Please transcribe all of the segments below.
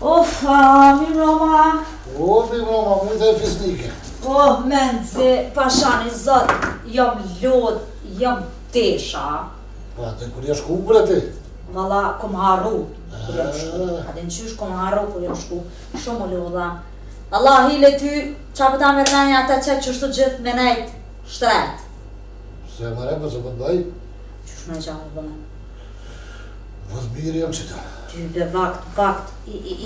Uf, a, mi mama. O, mi mama, mi dhe fisnike. O, oh, men, zi, pashani, zot, jam lod, jam tesha. Pa, po, dhe kur jesh ku, bre, ti? Vala, kom haru, ah. kur jam shku. A dhe në qysh, kom haru, kur jam shku. Shumë lo, dha. Allah, hile ty, qa pëta po me të nëjë ata qëtë të gjithë me nejtë shtretë. Se më repë, po se më të bëj? me qa më të bëj? Vëzbiri jam që ty dhe vakt, vakt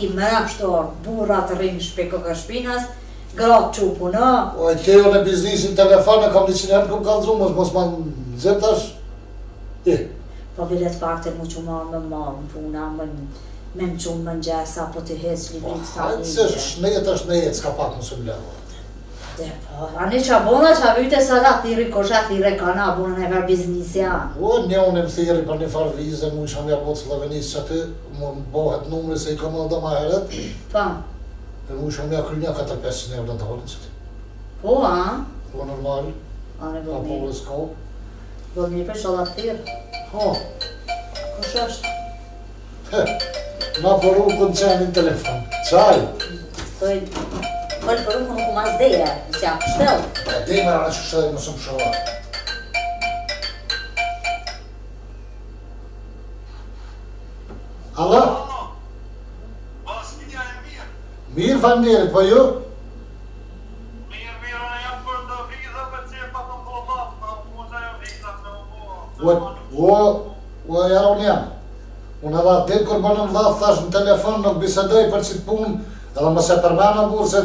i mërëm shtor, burra të rrinë shpe këka shpinas, gratë që u punë. O e të kejo në biznisin të në kam një qënë njërë këmë kanë zumës, mos ma në zëtash, ti. Po vilet pak mu që ma më më më më puna, më në më në gjësa, po të hecë, li vitë të të të të të të të të të Te, po, a ne qa bona qa vyte sa da thiri ko qa ka kana bona në për biznisja? O, ne unë më thiri për një farë vizë, më isha mja bot Slovenis që aty, më bohet numre se i ka më nda ma heret. Pa? Po. Dhe mu isha mja kry një 4-500 euro në të holin që ti. Po, a? Po, normal. A ne bëllë një? A bëllë s'ko? Bëllë një për shala thirë. Ha? Po. Ko është? He, ma përru këtë qenë në telefon. Qaj? Thojnë. Olë për unë nuk mas deje, si apë shtel. Pa e dej me rrë që shtel e mësë më shëllë. Alla? Bas një e mirë. Mirë fa njerë, ju? Mirë, mirë, a për në vizë, për që e pa e vizë, për O, o, o, jara unë jam. Unë edhe atë ditë kur bënë më dhafë, thash në telefon, nuk bisedoj për qitë punë, edhe mëse se burë, se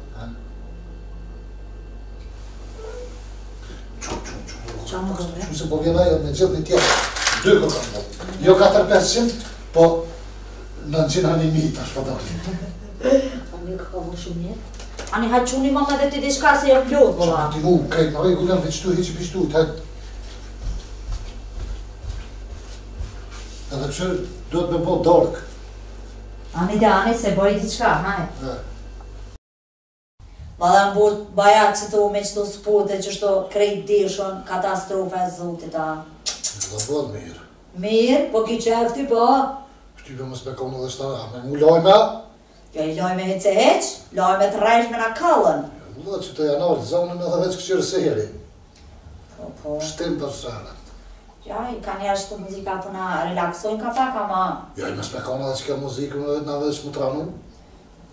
Që se po vjena jo me gjithë një tjetë, dy këtë kanë bërë. Jo 4-500, po 900-1000 të shpa dalë. A mi ka ka më shumë Ani haqë unë i mama dhe ti dishka se jam pjotë, bëla. Po, që ti mu, kaj, në rej, gullem, veç tu, i pishtu, të hajtë. Edhe që duhet me po dalëk. Ani dhe ani se bëjt i qka, hajtë. Ma dhe më burë bajat që të ome që të spote që shto krejt dishon, katastrofe e zotit a. ta. Që të bërë mirë? Mirë, po ki që po? Këti për më speko në dhe shta, a me mu lojme? Kjo i lojme e heq, lojme të rejsh me në kallën. Më dhe që të janë orë, zonë me dhe veç këshë rëse heri. Po, po. Shtim për shërët. Ja, i ka një ashtë muzika për në relaxojnë ka pak, ama... Ja, i me speko në dhe që kjo muzikë me dhe veç më tranu.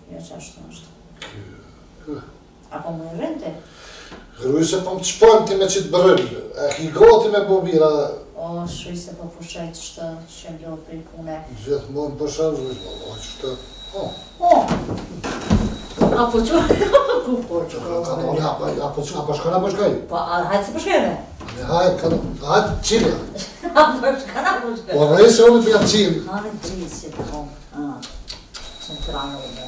Ja, jo, që ashtë të Kjo, kjo apo më rrënte? Rruj se po më të ti me që të bërëll, e ki me po mira. O, shruj se po përshaj që të që më lëpër i pune. Gjithë më në përshaj, rruj, a po Ku po që... A po a po shkona, a po Po, a hajtë po shkene? Ne hajtë, ka në... A po shkona, a po unë të janë Ha, në qilë, si të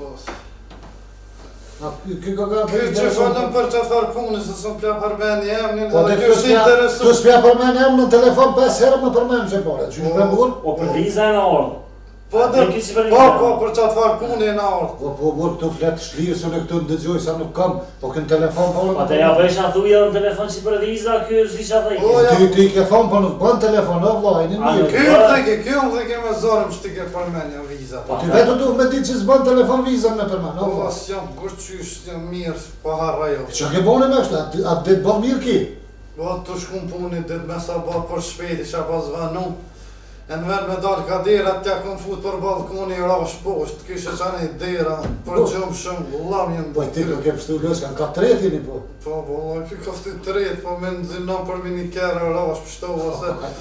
Kë ka ka për të folën punës, se son pla për mend jam në. Po ti ke Tu spi për mend jam në telefon 5 herë më po, për Që çfarë. Ju shpërbur? për vizën në ardhmë. Po po, po, për që atë farë punë e në ardhë. Po, po, po, këtu fletë shlijë, se në këtu në dëgjoj, sa nuk kam, po kënë telefon, po, në... Po, të ja vesh në thuja në telefon që për dhiza, kjo është dhisha dhe i. Po, ja, ti, po. ti ke thonë, po, nuk bënë telefon, o, vla, i një mirë. kërë dhe ke, kjo dhe ke me zorëm që ti ke përmenja viza. Po, ti vetë duke me ti që zbënë telefon viza me përmenja, o, vla. Po, jam, kur jo. që mirë, mirë Po, të shkumë me sa për që pas E në mërë me dalë ka dira, të jakon futë për balkoni, rash posht, të kishë qanë dira, për qëmë po. shumë, lam jenë. dhe. Po, të të kemë shtu lësë, kanë ka tretin i po. Po, po, lë, po, kë ka shtu tret, po me në zinam për minë i kjerë, rash pështu, ose.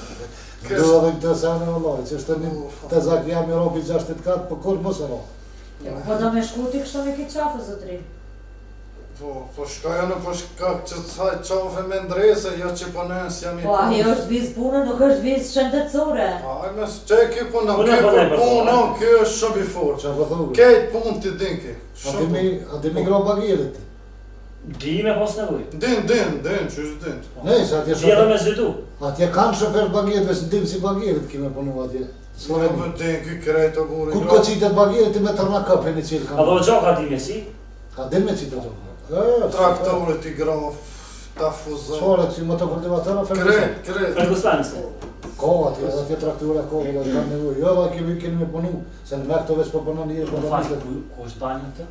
Do dhe dhe këtë sajnë e Allah, që është po, të një të zakë jam i ropi 6-4, për kur mësë e ropë? Jo, po, do me shku kështë kështu me këtë qafë, Zotri. Po, po shka janë, po shka që të thaj qafë me ndrese, jo që po nësë jam i punë. Po, ahi është vizë punë, nuk është vizë shëndetësore. Po, mes me së qekë i punë, në kërë punë, në kërë është shumë i forë. Që po a vë dhurë. Kejtë punë të dinke. A di me grabë bagirë ti? Di me pas në Din, din, din, që është din. Ne, se atje shumë. Dhe me zëtu. Atje kanë shumë fërë bagirë, me si bagirë të kime punu atje. Sma e më të dinke, kërejtë o gurë. qitë me tërna këpë e në cilë A do gjo ka dimë si? Ka dimë e të Traktorët i graf, ta fuzat. Qore, që më të kultivatorë, fërë nëse? Kret, kret. Fërë nëse? Kova, të jetë atje traktorët, të kanë nevoj. Jo, da kemi me punu, se në vekë të veç për po punon njërë. Po në faqë, ku është banjë të?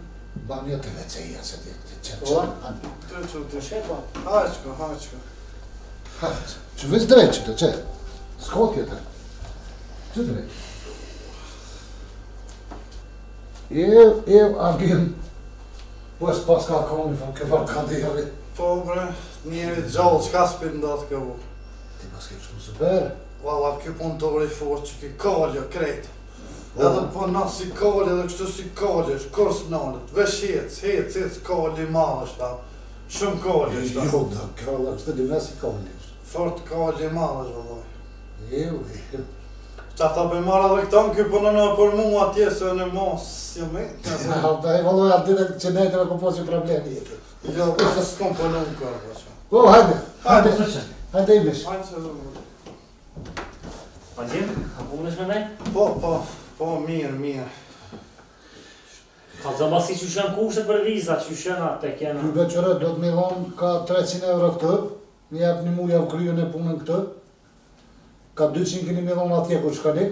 Banjë të vece i asë djetë, të qërë qërë. Të qërë të shepa? Haqë, haqë. Haqë, që vëzë drejtë që të, që? Skotje të. Që drejtë? Po e s'pas ka ka unë, ke farë ka dihe Po bre, njerit gjallë, qka s'pim da t'ke u. Ti pas ke kështu se bere. Ua, kjo pun të vrej forë që ki kallja krejtë. Po. Edhe po na si kallja dhe kështu si kallja, shkor s'nanët, vesh hec, hec, hec, kallja i ma është ta. Shumë kallja është ta. Jo, da, kallja, kështu di me si kallja është. Fort kallja i ma është, valla. Jo, jo. Ta tha për marra dhe këta në këpër në në për mu ma tje se në mos jam jo e Ja, da e valoj atë dhe që ne të me kompo që problem i jetë Jo, për po se s'kom për në në kërë për po që Go, po, hajde, hajde, hajde i mish Hajde se dhe më dhe Pa djim, ka punës me nej? Po, po, po, mirë, mirë Ka të basi që shënë kushtet për viza, që shënë atë e kena? Kërë do të milon ka 300 euro këtë, një jep një muja vë kryu në punën këtë, ka 200 keni me dhonë atje kur shkani,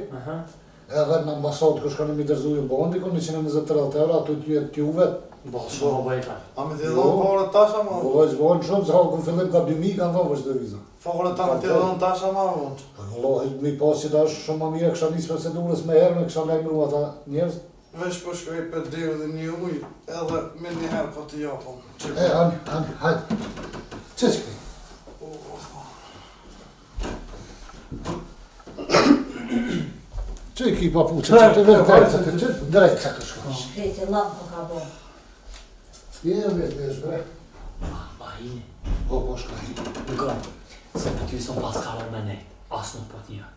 edhe në ambasadë kër shkani me dërzu ju bëhën ku 123 euro, atë të tjë e tjë uve. Bo, shumë no. bëjka. A me dhe jo. dhonë fa ore tasha ma? Bo, e zbojnë shumë, zha o fillim ka 2000, kanë dhonë vështë dëviza. Fa ore ta me dhe dhonë tasha ma? Lo, po, mi pas që ta është shumë ma mire, kësha njës procedurës me herë, me kësha me emru ata njerës. Vesh po shkoj për dirë dhe një ujë, edhe me një herë po të japëm. E, anë, anë, hajtë. Qështë këtë? Që i ki papuqe, që të vërë drejtë, që të vërë drejtë, që të shkoj. Shkete, lakë po ka bo. e me të vesh, bre. Ma, ma hini. Po, po shkoj. Gërëm, se për ty së më pas kalon me ne, asë nuk për po tja.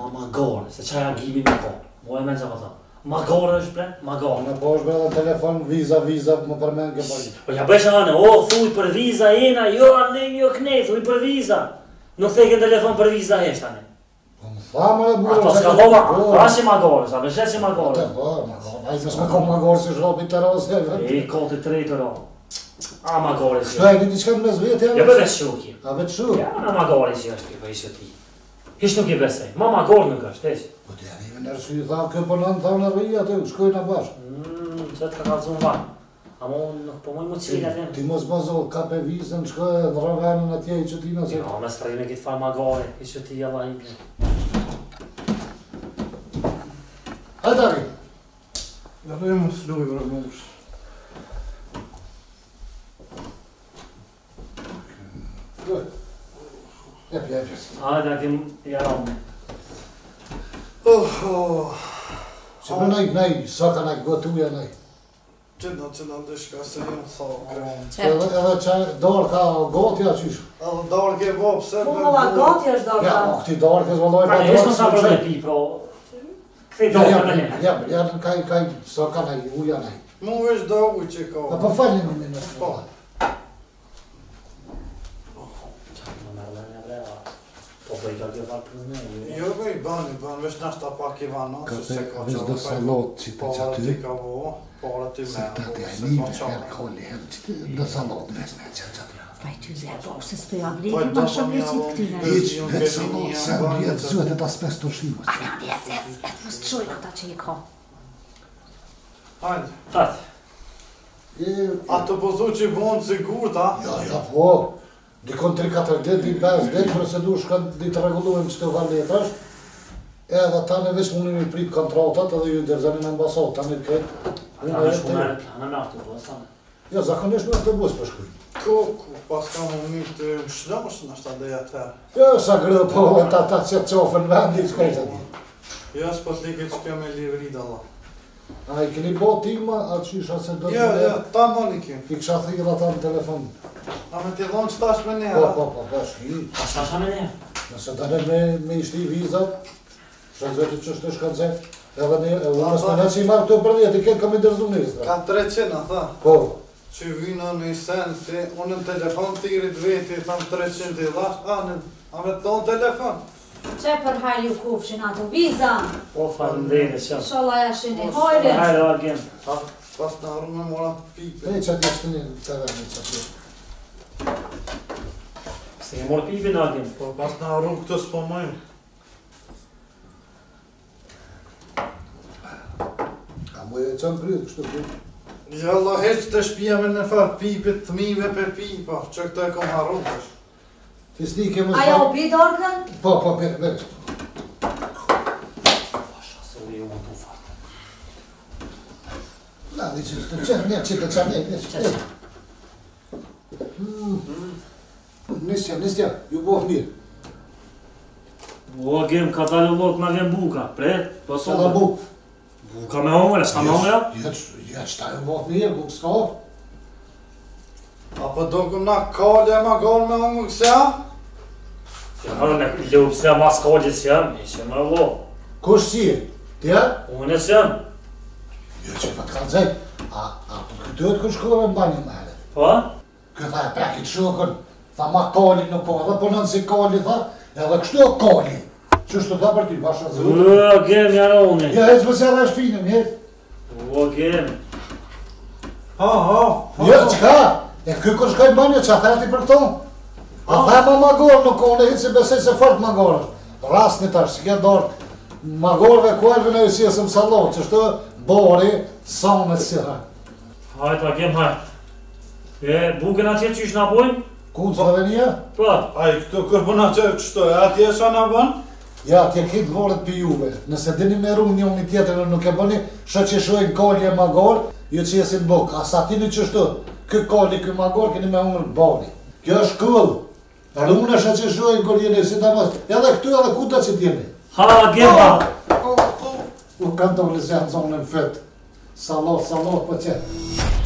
Ma ma gore, se qaj a gjibi me po. Mo e men që po më thamë. Ma gore është bre, ma gore. Në po është bre dhe telefon, viza, viza, më përmen ke bërë. Po. po ja bëshë anë, o, thuj për viza, jena, jo, arnim, jo, knet, thuj për viza. Nuk theke Fama po, e burë. Ato s'ka dola, fa si magorës, po, po, ma beshe si magorës. Ate bërë, magorës, a i nësë më kom magorës i shropi të rrës e I kol të tre të e këti mes vjetë Jo për e A vetë Ja, në jo, magorës i është, për ishë ti. Ishtë nuk i besej, ma magorë nuk është, Po të janë me nërë shukë i thaë, kjo për nënë thaë në rrë i atë, shkoj po më cilë Ti mos bazo ka pe vizën, shko e drogani në tje i qëtina se... Jo, me së prejme këtë farë magore, i qëtia Готовим слюги в рогнуш. Я пьяю А, да, ты я ровный. Ох, ох. Все равно, най, сока, най, готовь, я най. Чедно, чедно, дышка, се не усал. Эла, чай, дорка, готь я чуш. Эла, дорке, боб, сэр. Ола, готь я ж дорка. Я, ох, ты дорка, звонок, я дорка. Пра, я смысла, пра, пра, пра, пра, пра, пра, пра, пра, пра, пра, Predikane. Ja, ja, ja, kai kai so kana i uja nai. Mu es dogu čekao. Pa pa fali mi mene. Pa. Jag var i barnbarn, vi snastade på Akivanna. Visst då sa låtsittet du? Bara du med. Sitta där, ni är välkommen hemskt. Då sa låtsittet. Pa i ze zërë, po, se s'pe ja vlejti, po, ma shumë njësit këtyre. Iqë, vetë se më djetë zëtë e ta s'pes të shimës. A, në djetë zëtë, e të mësë të shojnë ata që i ka. Hajnë, tatë. A të pozu që i bonë të sigurta? Ja, ja, po. Dikon 3-4 ditë, di 5 ditë, përse du shka di të regulluem që të E edhe ta në vishë mundim i kontratat edhe ju ndërzeni në në me Jo, zakonisht në autobus për shkuj. Koku, pas kam u mirë të shlomës në shtë të herë. Jo, sa grë po u ta ta që të cofë në vendi, që kajtë ati. Jo, s'po të ligë që kem e livri dala. A i keni bo tima, atë që isha se do të dhe? Jo, jo, ta më në kem. I kësha thikë dhe ta në telefon. A me t'i dhonë që ta është me ne, a? Po, po, po, po shi. A shta shta me ne? Nëse të ne me, ishti i vizat, të Edhe në nësë me i marë të përdi, e të kënë kam i dërzu njëzë. 300, a tha. Po që vina në isenë unë në telefon të i rritë vetë, i thamë 300 i lasë, a a me të në telefon? Që për hajë ju kufë që në ato viza? Po, falë në dhejnë, që. Shola e po, hojrit. Po, hajë, argen. Pas në arru me mora pipe. Ne që atë jeshtë një në të vërë, që atë Se një mora pipe në argen. Po, pas në arru me s'po mëjnë. A mu e kështë të Ja Allah, heç të shpia me në farë pipit, të mime për pipa, që këta e kom harru tësh. Ti s'ni ke më Aja o pi dorkën? Po, po, pi të mërë. Pasha, se u jo më të ufartë. Na, di që të qërë, një që të qërë, një që të qërë. Hmm. Nisja, nisja, ju bëhë mirë. O, gem, ka dalë lotë, ma gem buka, pre, pasohë. Ka dalë bukë. Ka me hongër, e s'ka me hongër? Ja, që ta ju vatë një, bukë s'ka orë. Apo do na kallë e ma gallë me hongër kësë ja? Ja, në në lëvë pësë një ma s'ka orë e vatë. si e? Ti e? U më në s'jam. Jo që pa po a për po këtë dhëtë kënë shkullë me mba një më Po? Pa? Këtë dhe Tha shukën, ma kalli nuk po, dhe po në kalli tha, edhe kështu e kallë. Që është të ta për ti, bashkë atë zëvëtë? Uuuu, o kem, jarë unë. Ja, hecë përse arra është finën, hecë. Uuuu, o Ha, ha, ha. Ja, jo, që ka? E kjo kërë shkaj në banjo, që a thërë ti për këto? A thërë ma magorë nuk kohë, në hitë se besej se fort magorë. Rast një tash, si ke dorë. Magorëve ku e vëne e si e së mësallo, që është bori, sonë e si hajtë. Hajtë, a kem hajtë. E, buke që Ja, tje kitë vorët për juve. Nëse dini me rumë një unë tjetër në nuk e bëni, shë që shojnë kolje e gorë, ju që jesin bukë. A sa tini që shtu, kë kolje, kë ma keni me unë bani. Kjo është këllë. E rumë në shë që shojnë kolje në si të mështë. Edhe këtu edhe kuta që tjeni. Hala, gjitha! U kanë të vërë se janë zonë në fëtë. Salo, salo, po qëtë.